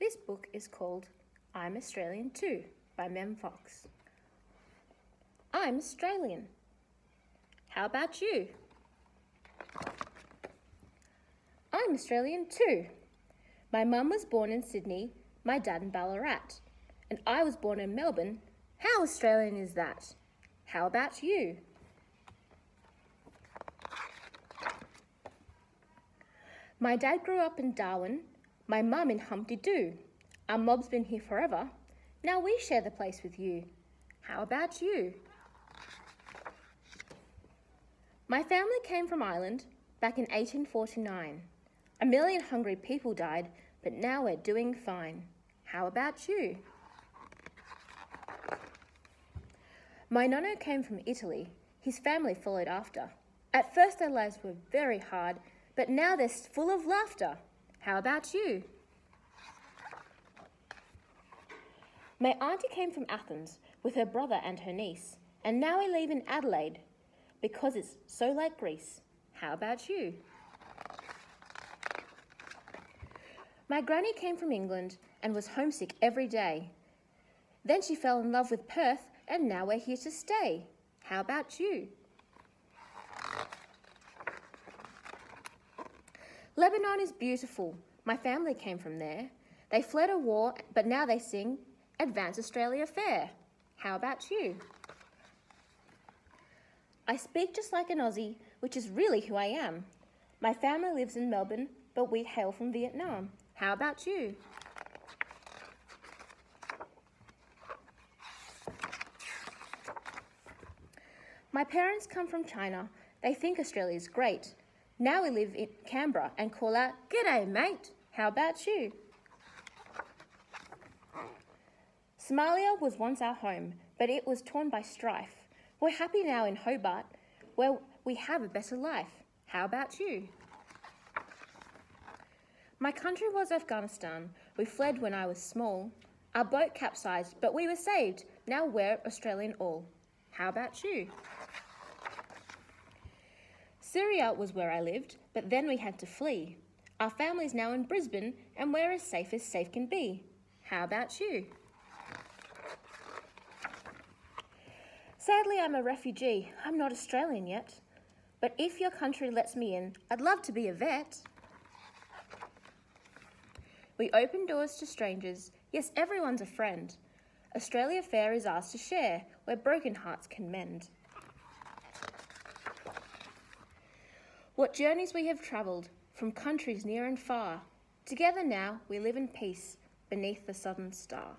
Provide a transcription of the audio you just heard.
This book is called I'm Australian Too by Mem Fox. I'm Australian. How about you? I'm Australian too. My mum was born in Sydney, my dad in Ballarat, and I was born in Melbourne. How Australian is that? How about you? My dad grew up in Darwin, my mum in Humpty Doo. Our mob's been here forever. Now we share the place with you. How about you? My family came from Ireland back in 1849. A million hungry people died, but now we're doing fine. How about you? My nonno came from Italy. His family followed after. At first their lives were very hard, but now they're full of laughter. How about you? My auntie came from Athens with her brother and her niece, and now we live in Adelaide because it's so like Greece. How about you? My granny came from England and was homesick every day. Then she fell in love with Perth, and now we're here to stay. How about you? Lebanon is beautiful. My family came from there. They fled a war, but now they sing Advance Australia Fair. How about you? I speak just like an Aussie, which is really who I am. My family lives in Melbourne, but we hail from Vietnam. How about you? My parents come from China. They think Australia is great, now we live in Canberra and call out, G'day, mate. How about you? Somalia was once our home, but it was torn by strife. We're happy now in Hobart, where we have a better life. How about you? My country was Afghanistan. We fled when I was small. Our boat capsized, but we were saved. Now we're Australian all. How about you? Syria was where I lived, but then we had to flee. Our family's now in Brisbane, and we're as safe as safe can be. How about you? Sadly, I'm a refugee. I'm not Australian yet. But if your country lets me in, I'd love to be a vet. We open doors to strangers. Yes, everyone's a friend. Australia Fair is ours to share, where broken hearts can mend. What journeys we have travelled from countries near and far. Together now we live in peace beneath the southern star.